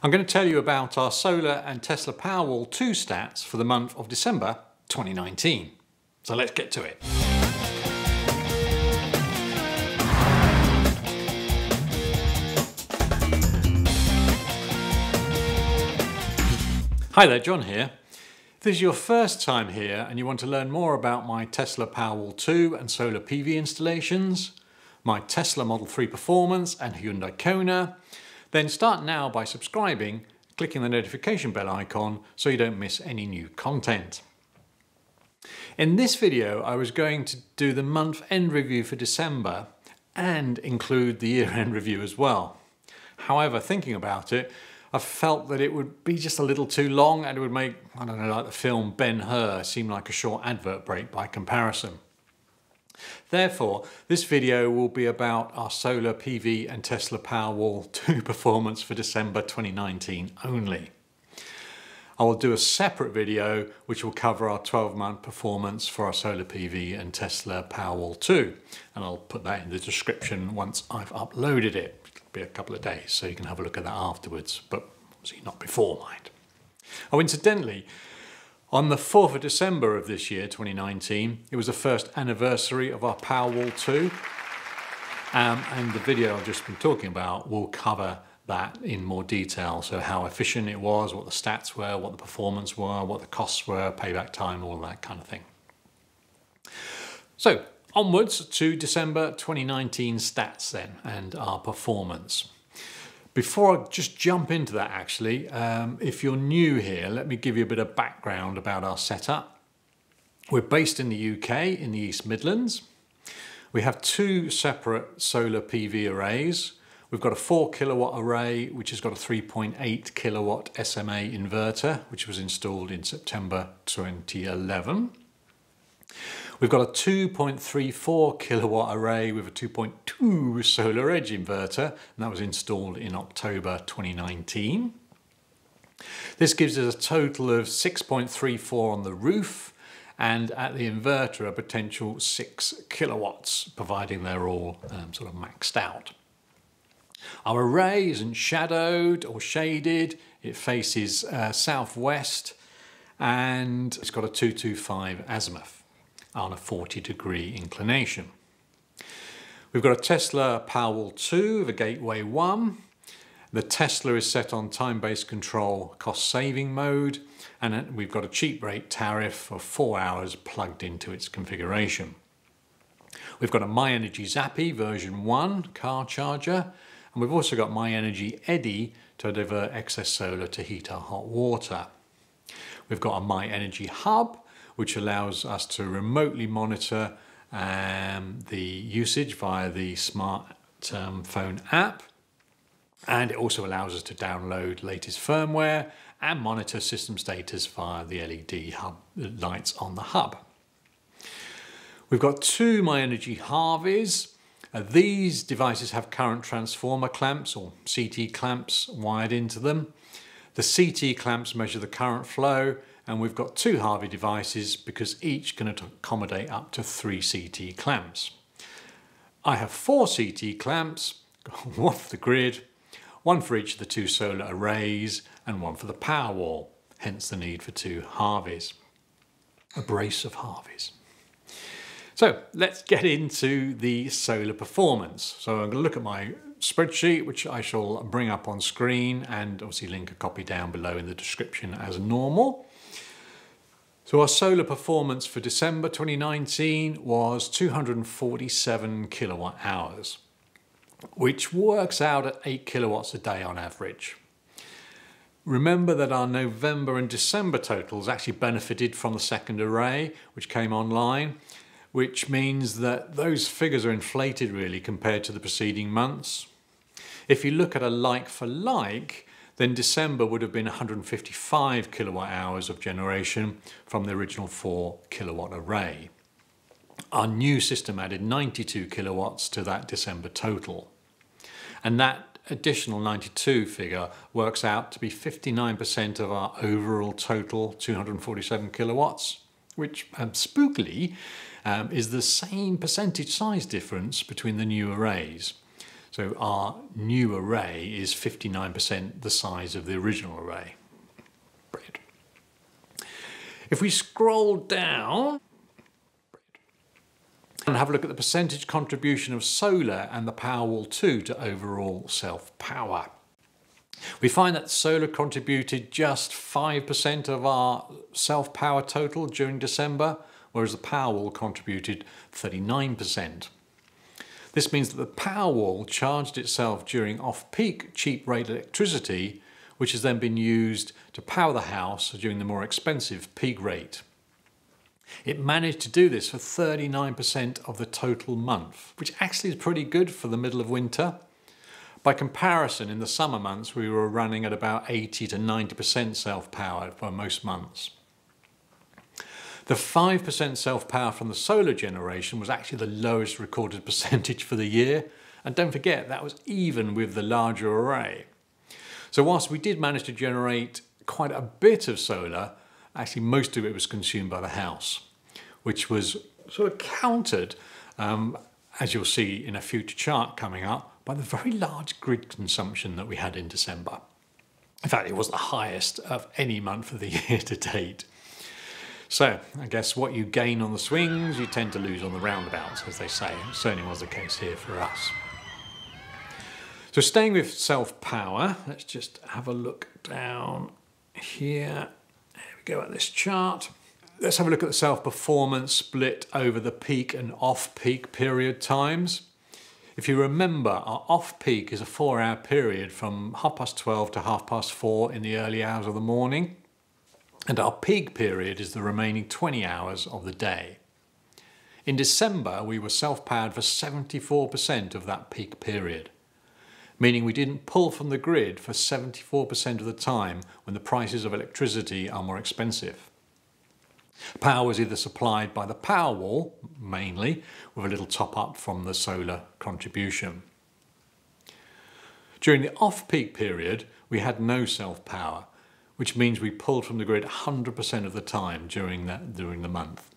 I'm going to tell you about our solar and Tesla Powerwall 2 stats for the month of December 2019. So let's get to it. Hi there, John here. If this is your first time here and you want to learn more about my Tesla Powerwall 2 and solar PV installations, my Tesla Model 3 Performance and Hyundai Kona, then start now by subscribing, clicking the notification bell icon so you don't miss any new content. In this video I was going to do the month end review for December and include the year end review as well. However, thinking about it, I felt that it would be just a little too long and it would make, I don't know, like the film Ben-Hur seem like a short advert break by comparison. Therefore, this video will be about our solar PV and Tesla Powerwall 2 performance for December 2019 only. I will do a separate video which will cover our 12 month performance for our solar PV and Tesla Powerwall 2 and I'll put that in the description once I've uploaded it. It'll be a couple of days so you can have a look at that afterwards but obviously not before mind. Oh incidentally on the 4th of December of this year, 2019, it was the first anniversary of our Powerwall 2. Um, and the video I've just been talking about will cover that in more detail. So how efficient it was, what the stats were, what the performance were, what the costs were, payback time, all that kind of thing. So onwards to December 2019 stats then and our performance. Before I just jump into that actually, um, if you're new here, let me give you a bit of background about our setup. We're based in the UK, in the East Midlands. We have two separate solar PV arrays. We've got a 4 kilowatt array, which has got a 3.8 kilowatt SMA inverter, which was installed in September 2011. We've got a 2.34 kilowatt array with a 2.2 SolarEdge inverter, and that was installed in October 2019. This gives us a total of 6.34 on the roof and at the inverter a potential 6 kilowatts, providing they're all um, sort of maxed out. Our array isn't shadowed or shaded, it faces uh, southwest and it's got a 225 azimuth on a 40 degree inclination. We've got a Tesla Powerwall 2 with a Gateway 1. The Tesla is set on time-based control cost saving mode and we've got a cheap rate tariff of four hours plugged into its configuration. We've got a myenergi Zappi version 1 car charger and we've also got myenergi Eddi to divert excess solar to heat our hot water. We've got a myenergi Hub which allows us to remotely monitor um, the usage via the smart um, phone app. And it also allows us to download latest firmware and monitor system status via the LED hub lights on the hub. We've got two myenergi Harvis. Uh, these devices have current transformer clamps or CT clamps wired into them. The CT clamps measure the current flow and we've got two Harvi devices because each can accommodate up to three CT clamps. I have four CT clamps, one for the grid, one for each of the two solar arrays and one for the power wall, hence the need for two Harvis. A brace of Harvis. So let's get into the solar performance. So I'm going to look at my spreadsheet, which I shall bring up on screen and obviously link a copy down below in the description as normal. So our solar performance for December 2019 was 247 kilowatt hours, which works out at 8 kilowatts a day on average. Remember that our November and December totals actually benefited from the second array, which came online, which means that those figures are inflated really compared to the preceding months. If you look at a like for like, then December would have been 155 kilowatt hours of generation from the original 4 kilowatt array. Our new system added 92 kilowatts to that December total. And that additional 92 figure works out to be 59% of our overall total 247 kilowatts, which um, spookily um, is the same percentage size difference between the new arrays. So our new array is 59% the size of the original array. If we scroll down and have a look at the percentage contribution of solar and the Powerwall 2 to overall self-power. We find that solar contributed just 5% of our self-power total during December, whereas the Powerwall contributed 39%. This means that the Powerwall charged itself during off-peak cheap rate electricity, which has then been used to power the house during the more expensive peak rate. It managed to do this for 39% of the total month, which actually is pretty good for the middle of winter. By comparison, in the summer months, we were running at about 80 to 90% self-powered for most months. The 5% self-power from the solar generation was actually the lowest recorded percentage for the year. And don't forget, that was even with the larger array. So whilst we did manage to generate quite a bit of solar, actually most of it was consumed by the house, which was sort of countered, um, as you'll see in a future chart coming up, by the very large grid consumption that we had in December. In fact, it was the highest of any month of the year to date. So I guess what you gain on the swings, you tend to lose on the roundabouts, as they say. It certainly was the case here for us. So staying with self-power, let's just have a look down here. There we go at this chart. Let's have a look at the self-performance split over the peak and off-peak period times. If you remember, our off-peak is a four-hour period from half past 12 to half past four in the early hours of the morning and our peak period is the remaining 20 hours of the day. In December, we were self-powered for 74% of that peak period, meaning we didn't pull from the grid for 74% of the time when the prices of electricity are more expensive. Power was either supplied by the Powerwall, mainly, with a little top up from the solar contribution. During the off-peak period, we had no self-power, which means we pulled from the grid 100% of the time during, that, during the month.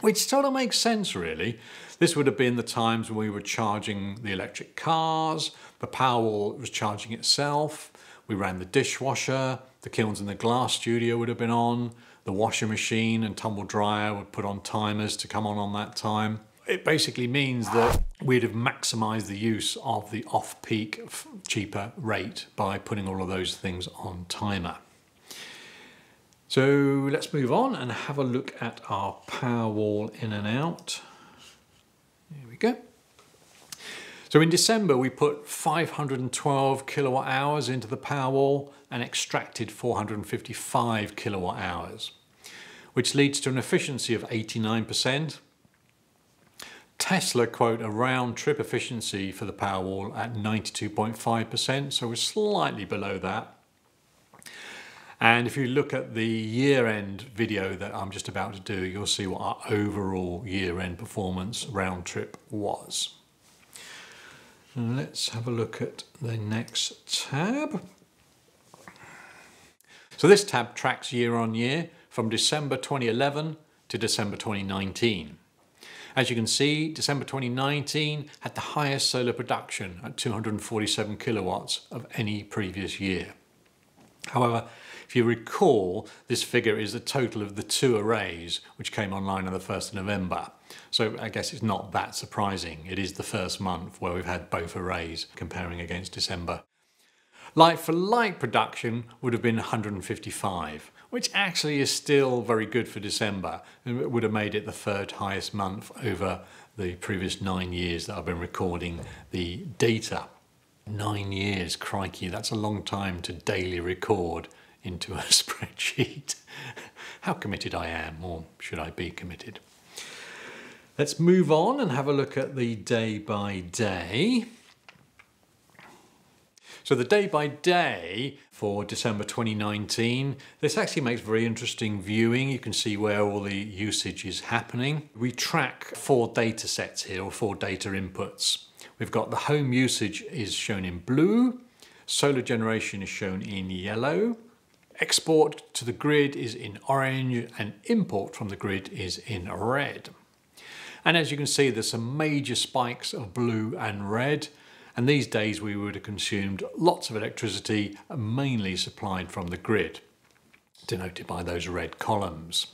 Which sort of makes sense really. This would have been the times when we were charging the electric cars, the Powerwall was charging itself, we ran the dishwasher, the kilns in the glass studio would have been on, the washer machine and tumble dryer would put on timers to come on on that time. It basically means that we'd have maximised the use of the off-peak cheaper rate by putting all of those things on timer. So let's move on and have a look at our Powerwall in and out. Here we go. So in December we put 512 kilowatt hours into the Powerwall and extracted 455 kilowatt hours, which leads to an efficiency of 89% Tesla quote a round trip efficiency for the Powerwall at 92.5%, so we're slightly below that. And if you look at the year-end video that I'm just about to do, you'll see what our overall year-end performance round trip was. Let's have a look at the next tab. So this tab tracks year on year from December 2011 to December 2019. As you can see, December 2019 had the highest solar production at 247 kilowatts of any previous year. However, if you recall, this figure is the total of the two arrays which came online on the 1st of November. So I guess it's not that surprising. It is the first month where we've had both arrays comparing against December. Like for like production would have been 155, which actually is still very good for December. It would have made it the third highest month over the previous nine years that I've been recording the data. Nine years, crikey, that's a long time to daily record into a spreadsheet. How committed I am, or should I be committed? Let's move on and have a look at the day by day. So the day by day for December 2019, this actually makes very interesting viewing. You can see where all the usage is happening. We track four data sets here, or four data inputs. We've got the home usage is shown in blue, solar generation is shown in yellow, export to the grid is in orange, and import from the grid is in red. And as you can see, there's some major spikes of blue and red, And these days we would have consumed lots of electricity, mainly supplied from the grid, denoted by those red columns.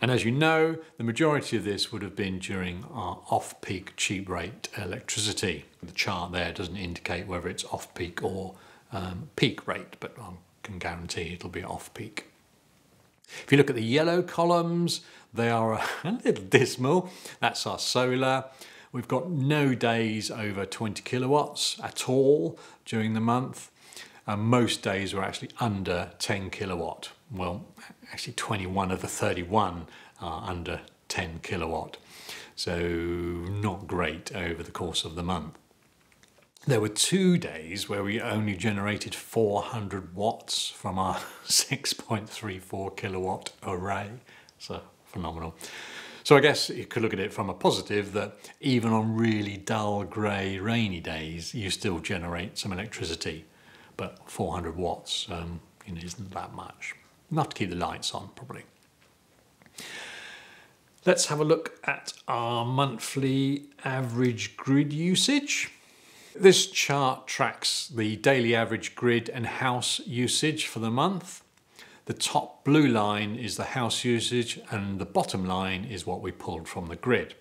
And as you know, the majority of this would have been during our off-peak cheap rate electricity. The chart there doesn't indicate whether it's off-peak or um, peak rate, but I can guarantee it'll be off-peak. If you look at the yellow columns, they are a little dismal. That's our solar. We've got no days over 20 kilowatts at all during the month. And most days were actually under 10 kilowatt. Well, actually 21 of the 31 are under 10 kilowatt. So not great over the course of the month. There were two days where we only generated 400 watts from our 6.34 kilowatt array. So phenomenal. So I guess you could look at it from a positive that even on really dull, grey, rainy days, you still generate some electricity. But 400 watts um, you know, isn't that much. Enough to keep the lights on, probably. Let's have a look at our monthly average grid usage. This chart tracks the daily average grid and house usage for the month. The top blue line is the house usage and the bottom line is what we pulled from the grid.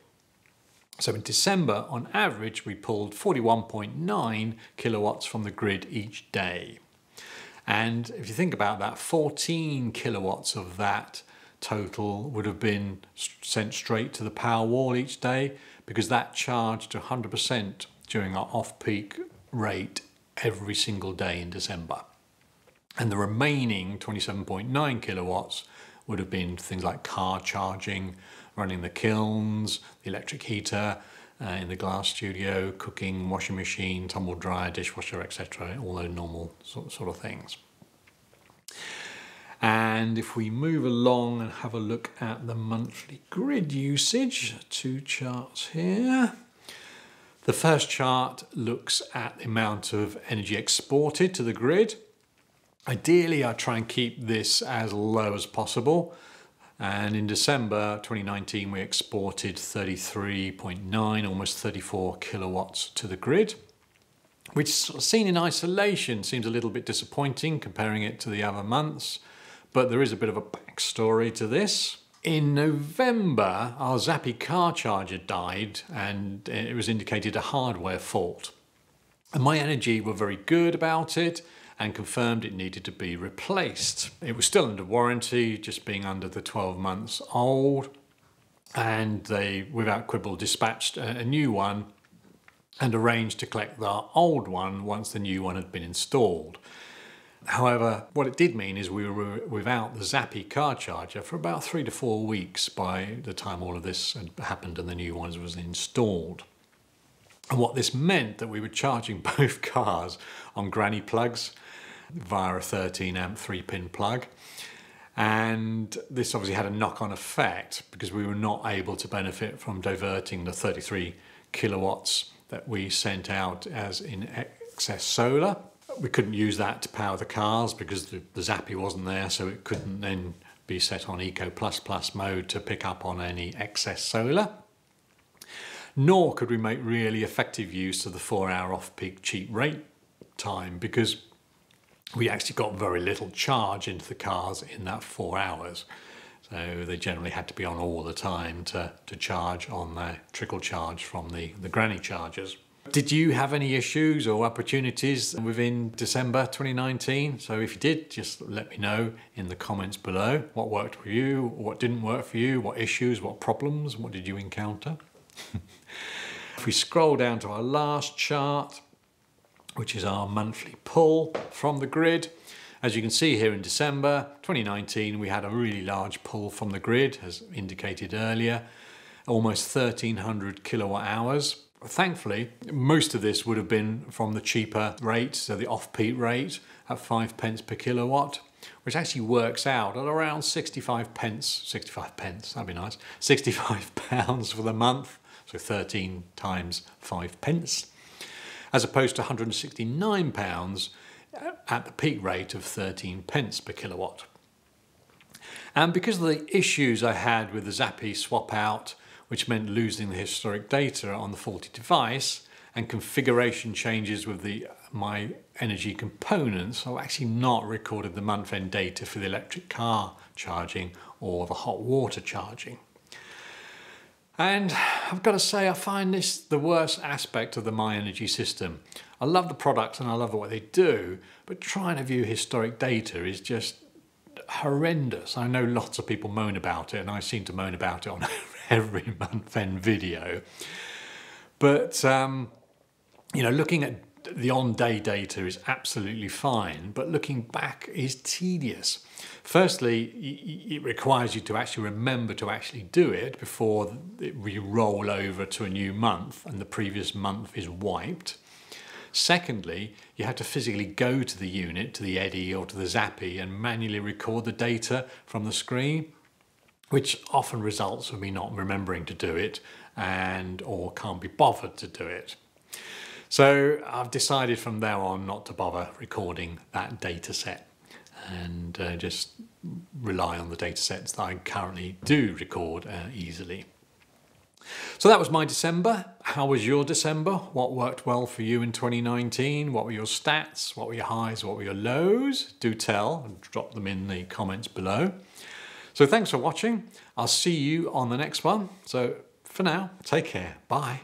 So in December, on average, we pulled 41.9 kilowatts from the grid each day. And if you think about that, 14 kilowatts of that total would have been sent straight to the power wall each day because that charged 100% during our off-peak rate every single day in December. And the remaining 27.9 kilowatts would have been things like car charging, running the kilns, the electric heater uh, in the glass studio, cooking, washing machine, tumble dryer, dishwasher, etc. All those normal sort, sort of things. And if we move along and have a look at the monthly grid usage, two charts here. The first chart looks at the amount of energy exported to the grid. Ideally, I try and keep this as low as possible. And in December 2019, we exported 33.9, almost 34 kilowatts to the grid, which seen in isolation seems a little bit disappointing comparing it to the other months. But there is a bit of a backstory to this. In November, our Zappi car charger died and it was indicated a hardware fault. And myenergi were very good about it and confirmed it needed to be replaced. It was still under warranty, just being under the 12 months old. And they, without quibble, dispatched a, new one and arranged to collect the old one once the new one had been installed. However, what it did mean is we were without the Zappi car charger for about three to four weeks by the time all of this had happened and the new ones was installed. And what this meant that we were charging both cars on granny plugs via a 13 amp 3 pin plug. And this obviously had a knock on effect because we were not able to benefit from diverting the 33 kilowatts that we sent out as in excess solar we couldn't use that to power the cars because the, the Zappi wasn't there, so it couldn't then be set on Eco Plus Plus mode to pick up on any excess solar. Nor could we make really effective use of the four hour off-peak cheap rate time because we actually got very little charge into the cars in that four hours. So they generally had to be on all the time to, to charge on the trickle charge from the, the granny chargers. Did you have any issues or opportunities within December 2019? So if you did, just let me know in the comments below what worked for you, what didn't work for you, what issues, what problems, what did you encounter? if we scroll down to our last chart, which is our monthly pull from the grid, as you can see here in December 2019, we had a really large pull from the grid, as indicated earlier, almost 1300 kilowatt hours. Thankfully, most of this would have been from the cheaper rate, so the off-peak rate at five pence per kilowatt, which actually works out at around 65 pence, 65 pence, that'd be nice, 65 pounds for the month, so 13 times five pence, as opposed to 169 pounds at the peak rate of 13 pence per kilowatt. And because of the issues I had with the Zappi swap out which meant losing the historic data on the faulty device and configuration changes with the my energy components, I've actually not recorded the month end data for the electric car charging or the hot water charging. And I've got to say, I find this the worst aspect of the myenergi system. I love the products and I love what they do, but trying to view historic data is just horrendous. I know lots of people moan about it, and I seem to moan about it on every month end video. But, um, you know, looking at the on day data is absolutely fine, but looking back is tedious. Firstly, it requires you to actually remember to actually do it before we roll over to a new month and the previous month is wiped. Secondly, you have to physically go to the unit, to the Eddi or to the Zappi and manually record the data from the screen, which often results in me not remembering to do it and or can't be bothered to do it. So I've decided from there on not to bother recording that data set and uh, just rely on the data sets that I currently do record uh, easily. So that was my December. How was your December? What worked well for you in 2019? What were your stats? What were your highs? What were your lows? Do tell and drop them in the comments below. So thanks for watching. I'll see you on the next one. So for now, take care. Bye.